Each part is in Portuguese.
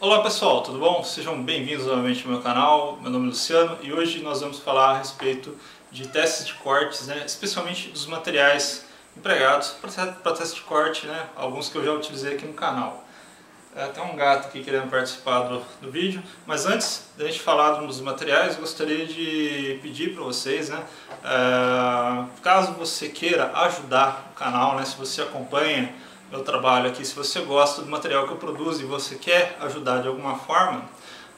Olá pessoal, tudo bom? Sejam bem-vindos novamente ao meu canal, meu nome é Luciano e hoje nós vamos falar a respeito de testes de cortes, né? especialmente dos materiais empregados para teste de corte, né? alguns que eu já utilizei aqui no canal. É, tem um gato aqui querendo participar do, do vídeo, mas antes da gente falar dos materiais, gostaria de pedir para vocês, né? É, caso você queira ajudar o canal, né? se você acompanha meu trabalho aqui, se você gosta do material que eu produzo e você quer ajudar de alguma forma,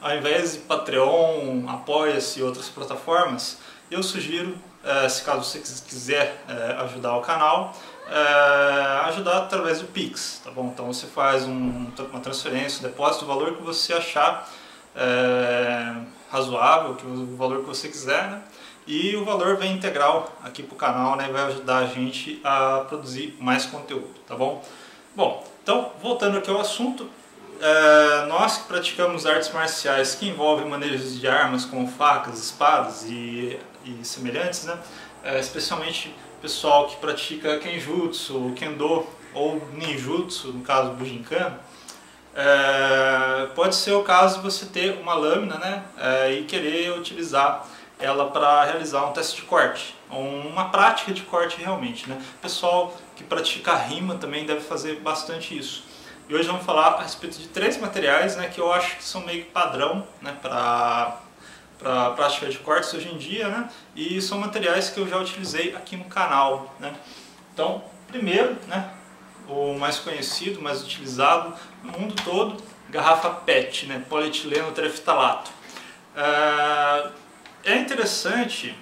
ao invés de Patreon, Apoia-se e outras plataformas, eu sugiro, eh, se caso você quiser eh, ajudar o canal, eh, ajudar através do Pix, tá bom? Então você faz um, uma transferência, um depósito, o valor que você achar razoável, o valor que você quiser, né? E o valor vem integral aqui para o canal, né? Vai ajudar a gente a produzir mais conteúdo, tá bom? Bom, então voltando aqui ao assunto, é, nós que praticamos artes marciais que envolvem manejos de armas como facas, espadas e, e semelhantes, né? É, especialmente pessoal que pratica Kenjutsu, Kendo ou Ninjutsu, no caso Bujinkan, é, pode ser o caso de você ter uma lâmina né, é, e querer utilizar ela para realizar um teste de corte, uma prática de corte realmente. Né? O pessoal que pratica rima também deve fazer bastante isso. E hoje vamos falar a respeito de três materiais né, que eu acho que são meio padrão né, para para prática de cortes hoje em dia, né? E são materiais que eu já utilizei aqui no canal, né? Então, primeiro, né, o mais conhecido, mais utilizado no mundo todo, garrafa PET, né, polietileno treftalato. É, é interessante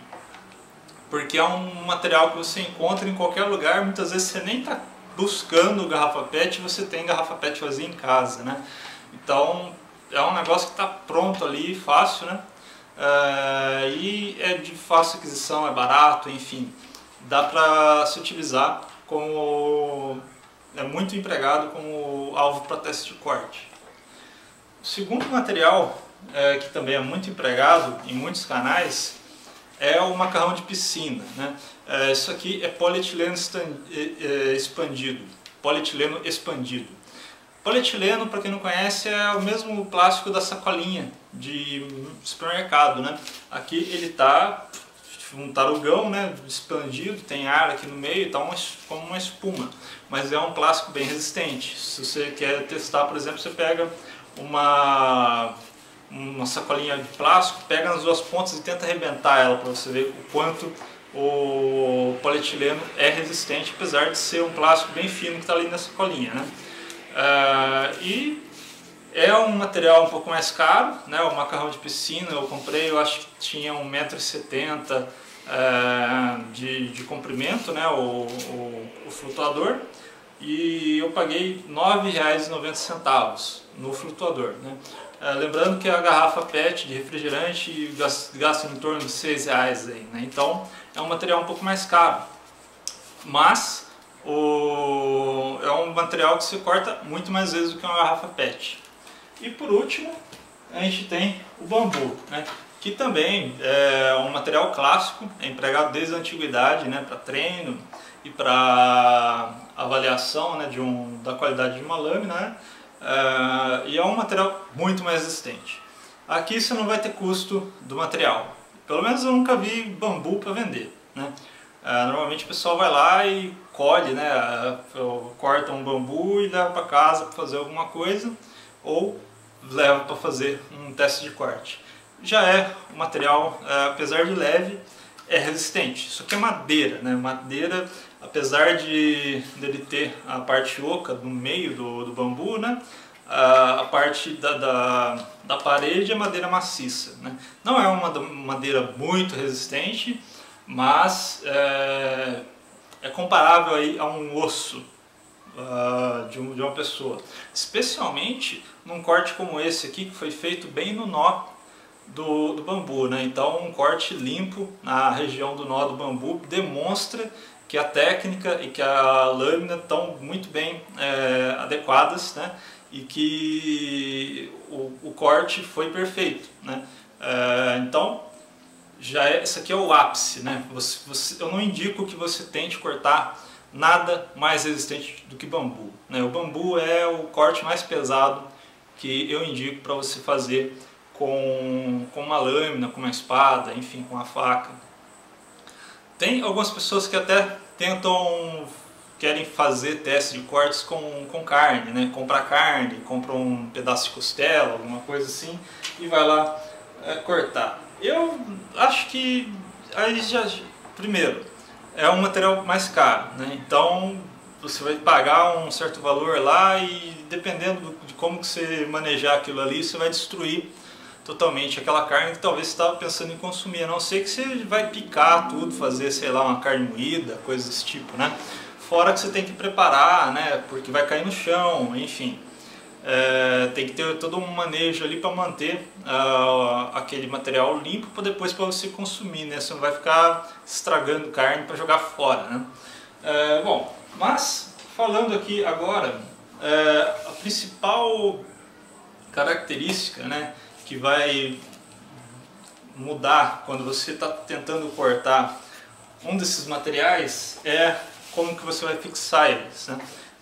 porque é um material que você encontra em qualquer lugar, muitas vezes você nem está buscando garrafa PET, você tem garrafa PET vazia em casa, né? Então é um negócio que está pronto ali, fácil, né? É, e é de fácil aquisição, é barato, enfim, dá para se utilizar como é muito empregado como alvo para teste de corte. O segundo material é, que também é muito empregado em muitos canais é o macarrão de piscina. Né? É, isso aqui é polietileno expandido, polietileno expandido. Polietileno, para quem não conhece, é o mesmo plástico da sacolinha de supermercado. Né? Aqui ele está um tarugão né, expandido, tem ar aqui no meio, está como uma espuma, mas é um plástico bem resistente. Se você quer testar, por exemplo, você pega uma uma sacolinha de plástico, pega nas duas pontas e tenta arrebentar ela para você ver o quanto o polietileno é resistente, apesar de ser um plástico bem fino que está ali na sacolinha. Né? Uh, e é um material um pouco mais caro, né? o macarrão de piscina eu comprei, eu acho que tinha 1,70m uh, de, de comprimento, né? o, o, o flutuador, e eu paguei R$ 9,90 no flutuador. Né? É, lembrando que a garrafa PET de refrigerante gasta, em torno de R$ reais aí, né? então é um material um pouco mais caro. Mas o, é um material que se corta muito mais vezes do que uma garrafa PET. E por último, a gente tem o bambu, né? que também é um material clássico, é empregado desde a antiguidade né? para treino e para avaliação né? de um, da qualidade de uma lâmina. Né? Uh, e é um material muito mais resistente. Aqui você não vai ter custo do material. Pelo menos eu nunca vi bambu para vender. Né? Uh, normalmente o pessoal vai lá e colhe, né? Corta um bambu e leva para casa para fazer alguma coisa ou leva para fazer um teste de corte. Já é um material, apesar de leve, é resistente. Isso aqui é madeira, né? Madeira, apesar de dele ter a parte oca no meio do, do bambu, né? A parte da, da, da, parede é madeira maciça, né? Não é uma madeira muito resistente, mas é, é comparável aí a um osso uh, de, um, de uma pessoa. Especialmente num corte como esse aqui, que foi feito bem no nó do, do bambu. Né? Então um corte limpo na região do nó do bambu demonstra que a técnica e que a lâmina estão muito bem é, adequadas né? e que o, o, corte foi perfeito. Né? É, então já é, esse aqui é o ápice. Né? Você, você, eu não indico que você tente cortar nada mais resistente do que bambu. Né? O bambu é o corte mais pesado que eu indico para você fazer com, com uma lâmina, com uma espada, enfim, com uma faca. Tem algumas pessoas que até tentam, querem fazer teste de cortes com, com carne, né? Comprar carne, compra um pedaço de costela, alguma coisa assim, e vai lá é, cortar. Eu acho que aí já, primeiro, é um material mais caro, né? Então você vai pagar um certo valor lá e dependendo de como que você manejar aquilo ali, você vai destruir totalmente aquela carne que talvez você estava pensando em consumir, a não ser que você vai picar tudo, fazer, sei lá, uma carne moída, coisas desse tipo, né? Fora que você tem que preparar, né? Porque vai cair no chão, enfim. É, tem que ter todo um manejo ali para manter uh, aquele material limpo para depois para você consumir, né? Você não vai ficar estragando carne para jogar fora, né? É, bom, mas falando aqui agora, é, a principal característica, né? que vai mudar quando você está tentando cortar um desses materiais é como que você vai fixar eles. Né?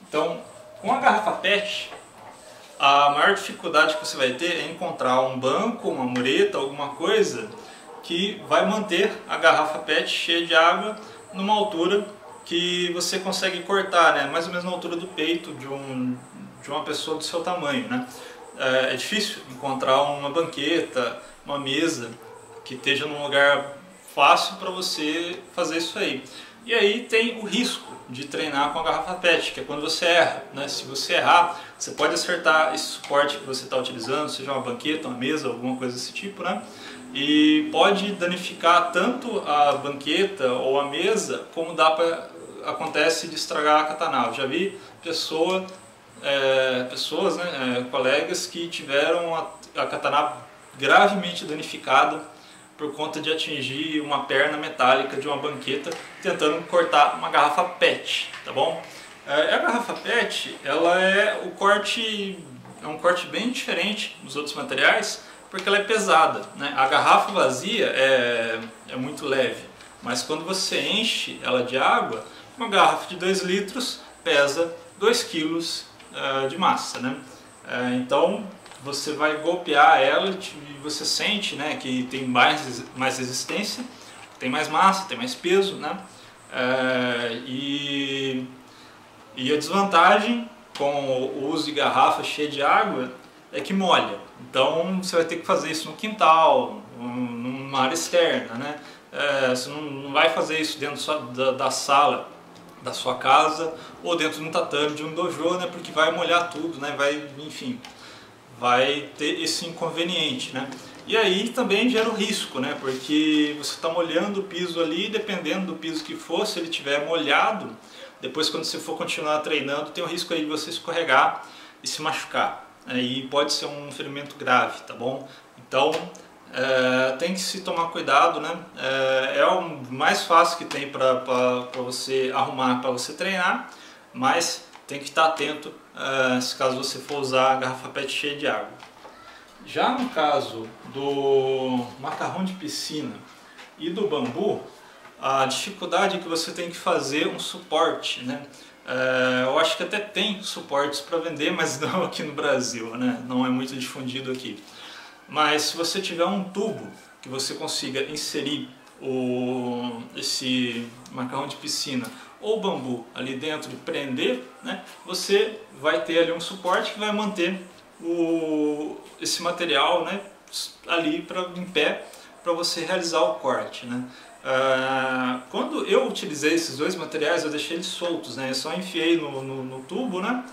Então, com a garrafa PET, a maior dificuldade que você vai ter é encontrar um banco, uma mureta, alguma coisa que vai manter a garrafa PET cheia de água numa altura que você consegue cortar, né? mais ou menos na altura do peito de, um, de uma pessoa do seu tamanho. Né? é, é difícil encontrar uma banqueta, uma mesa que esteja num lugar fácil para você fazer isso aí. E aí tem o risco de treinar com a garrafa PET, que é quando você erra. Né? Se você errar, você pode acertar esse suporte que você está utilizando, seja uma banqueta, uma mesa, alguma coisa desse tipo, né? e pode danificar tanto a banqueta ou a mesa, como dá pra, acontece de estragar a katana. Eu já vi pessoa é, pessoas, né, é, colegas que tiveram a, a katana gravemente danificada por conta de atingir uma perna metálica de uma banqueta tentando cortar uma garrafa PET, tá bom? É, a garrafa PET, ela é o corte é um corte bem diferente dos outros materiais porque ela é pesada, né? A garrafa vazia é, é muito leve, mas quando você enche ela de água, uma garrafa de 2 litros pesa 2 quilos uh, de massa, né? Uh, então você vai golpear ela e você sente né, que tem mais, mais resistência, tem mais massa, tem mais peso, né? Uh, e, e a desvantagem com o uso de garrafa cheia de água é que molha. Então você vai ter que fazer isso no quintal, numa área externa, né? É, você não, não, vai fazer isso dentro só da, da sala da sua casa ou dentro de um tatame de um dojo, né? Porque vai molhar tudo, né? Vai, enfim, vai ter esse inconveniente, né? E aí também gera o risco, né? Porque você está molhando o piso ali, dependendo do piso que for, se ele tiver molhado, depois quando você for continuar treinando, tem o risco aí de você escorregar e se machucar. Aí pode ser um ferimento grave, tá bom? Então é, tem que se tomar cuidado, né? É, é o mais fácil que tem para você arrumar, para você treinar, mas tem que estar atento é, se caso você for usar a garrafa PET cheia de água. Já no caso do macarrão de piscina e do bambu, a dificuldade é que você tem que fazer um suporte, né? É, eu acho que até tem suportes para vender, mas não aqui no Brasil, né? Não é muito difundido aqui. Mas se você tiver um tubo que você consiga inserir o, esse macarrão de piscina ou bambu ali dentro e prender, né, você vai ter ali um suporte que vai manter o, esse material né, ali pra, em pé para você realizar o corte. Né. Ah, quando eu utilizei esses dois materiais, eu deixei eles soltos, né, eu só enfiei no, no, no tubo né,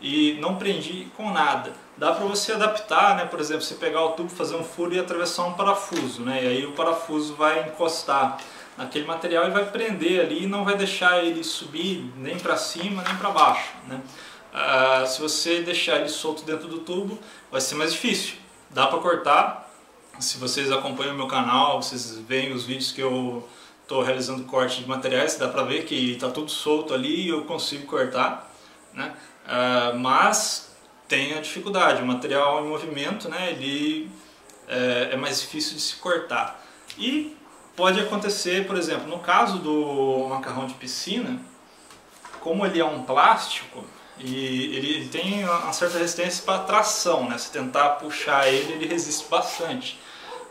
e não prendi com nada dá para você adaptar, né? Por exemplo, você pegar o tubo, fazer um furo e atravessar um parafuso, né? E aí o parafuso vai encostar naquele material e vai prender ali e não vai deixar ele subir nem para cima nem para baixo, né? Ah, se você deixar ele solto dentro do tubo, vai ser mais difícil. Dá para cortar. Se vocês acompanham o meu canal, vocês veem os vídeos que eu estou realizando corte de materiais, dá para ver que está tudo solto ali e eu consigo cortar, né? Ah, mas tem a dificuldade. O material em movimento, né, ele é, é mais difícil de se cortar. E pode acontecer, por exemplo, no caso do macarrão de piscina, como ele é um plástico, e ele, tem uma certa resistência para tração, né? Se tentar puxar ele, ele resiste bastante,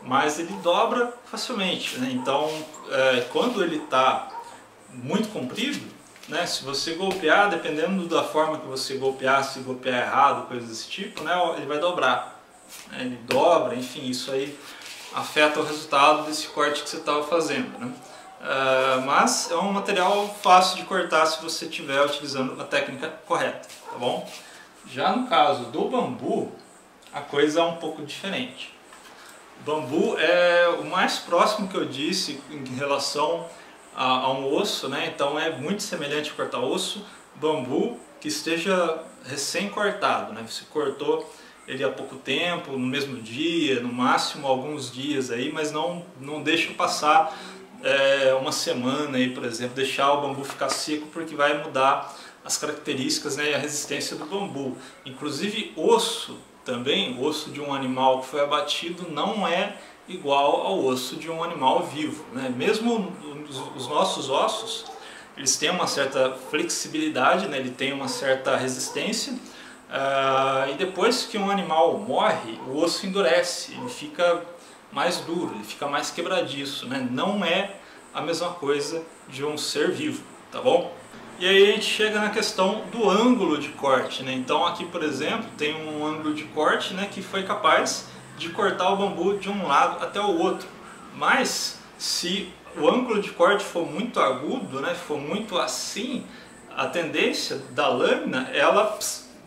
mas ele dobra facilmente, né? Então, é, quando ele está muito comprido, né? Se você golpear, dependendo da forma que você golpear, se golpear errado, coisas desse tipo, né? Ele vai dobrar, né? ele dobra, enfim, isso aí afeta o resultado desse corte que você estava fazendo, né? Uh, mas é um material fácil de cortar se você estiver utilizando a técnica correta, tá bom? Já no caso do bambu, a coisa é um pouco diferente. O bambu é o mais próximo que eu disse em relação a, a um osso, né? então é muito semelhante a cortar osso, bambu que esteja recém-cortado, né? você cortou ele há pouco tempo, no mesmo dia, no máximo alguns dias aí, mas não, não deixa passar é, uma semana aí, por exemplo, deixar o bambu ficar seco porque vai mudar as características né, e a resistência do bambu. Inclusive osso também, osso de um animal que foi abatido não é igual ao osso de um animal vivo. Né? Mesmo os nossos ossos, eles têm uma certa flexibilidade, né? ele tem uma certa resistência, uh, e depois que um animal morre, o osso endurece, ele fica mais duro, ele fica mais quebradiço, né? Não é a mesma coisa de um ser vivo, tá bom? E aí a gente chega na questão do ângulo de corte, né? Então aqui, por exemplo, tem um ângulo de corte, né, que foi capaz de cortar o bambu de um lado até o outro. Mas se o ângulo de corte for muito agudo, né, for muito assim, a tendência da lâmina ela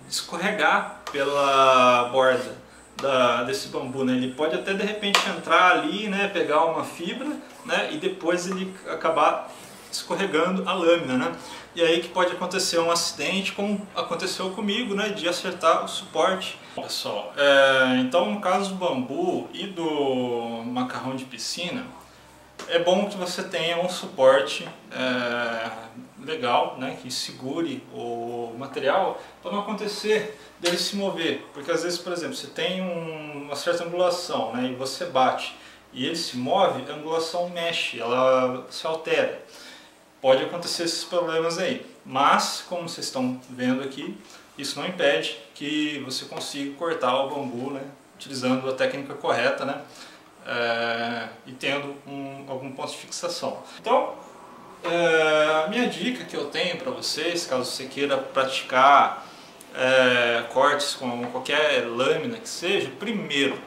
escorregar pela borda da, desse bambu, né? Ele pode até de repente entrar ali, né, pegar uma fibra, né, e depois ele acabar escorregando a lâmina, né? E aí que pode acontecer um acidente, como aconteceu comigo, né, de acertar o suporte. Pessoal, é, então no caso do bambu e do macarrão de piscina, é bom que você tenha um suporte é, legal, né, que segure o material para não acontecer dele se mover, porque às vezes, por exemplo, você tem um, uma certa angulação né, e você bate e ele se move, a angulação mexe, ela se altera. Pode acontecer esses problemas aí, mas como vocês estão vendo aqui, isso não impede que você consiga cortar o bambu, né, utilizando a técnica correta, né, é, e tendo um, algum ponto de fixação. Então, a minha dica que eu tenho para vocês, caso você queira praticar é, cortes com qualquer lâmina que seja, primeiro,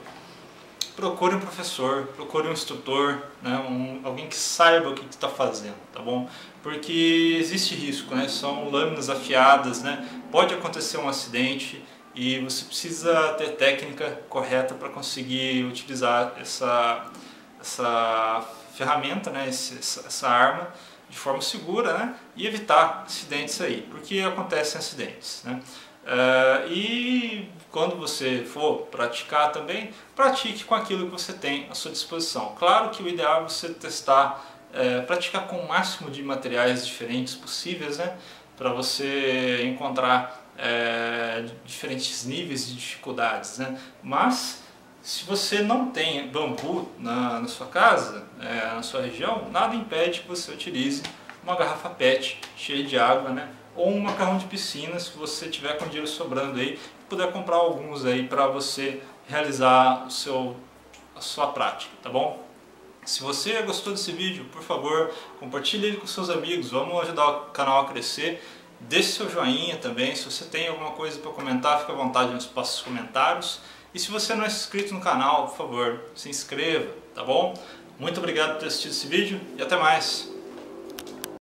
procure um professor, procure um instrutor, né, um, alguém que saiba o que está fazendo, tá bom? Porque existe risco, né? São lâminas afiadas, né? Pode acontecer um acidente e você precisa ter técnica correta para conseguir utilizar essa, essa ferramenta, né? essa, essa arma de forma segura né? e evitar acidentes aí, porque acontecem acidentes. Né? Uh, e quando você for praticar também, pratique com aquilo que você tem à sua disposição. Claro que o ideal é você testar, é, praticar com o máximo de materiais diferentes possíveis, né? para você encontrar é, diferentes níveis de dificuldades. Né? Mas se você não tem bambu na, na sua casa, é, na sua região, nada impede que você utilize uma garrafa PET cheia de água, né? ou um macarrão de piscina se você tiver com dinheiro sobrando aí, puder comprar alguns aí para você realizar o seu, a sua prática, tá bom? Se você gostou desse vídeo, por favor, compartilhe ele com seus amigos, vamos ajudar o canal a crescer. Deixe seu joinha também, se você tem alguma coisa para comentar, fique à vontade nos espaço comentários. E se você não é inscrito no canal, por favor, se inscreva, tá bom? Muito obrigado por ter assistido esse vídeo e até mais!